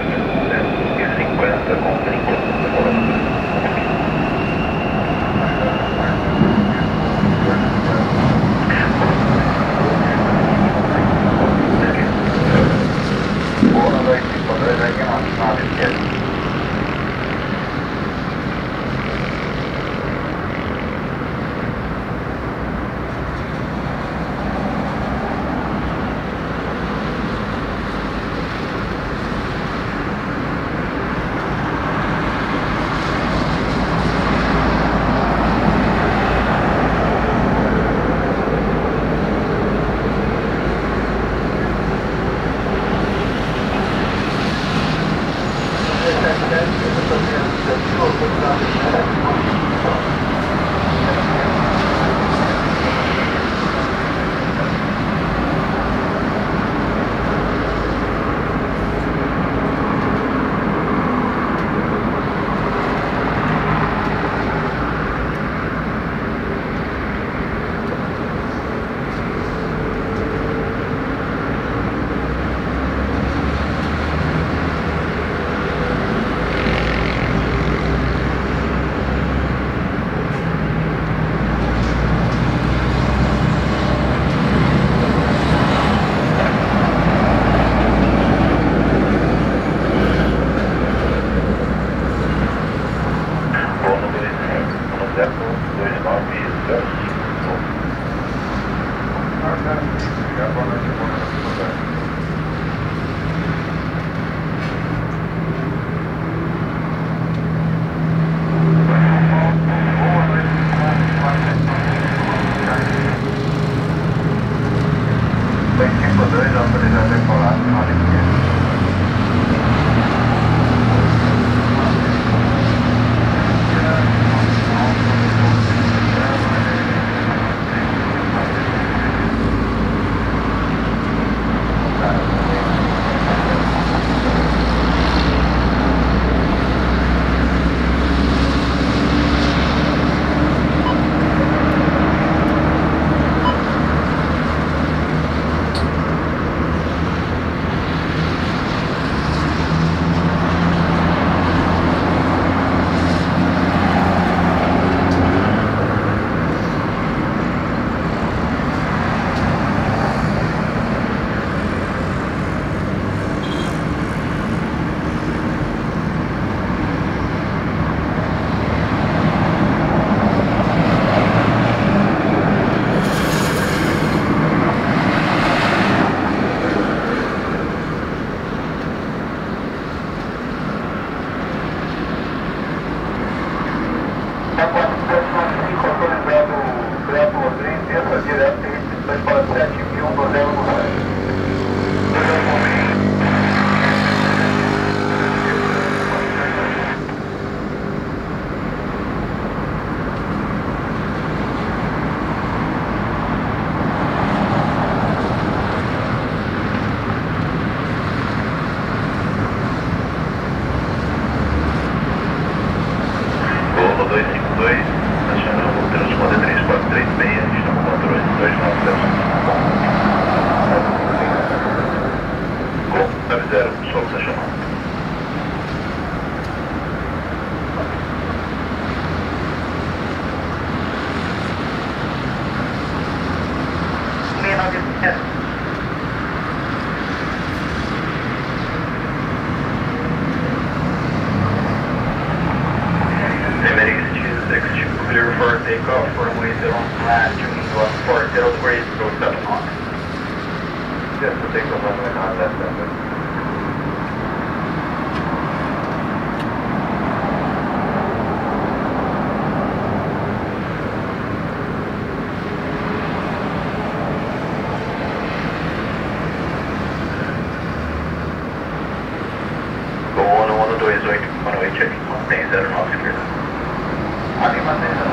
50 con 50 Go 1128, 108 check, mantém 0 knots clear. Aqui mantém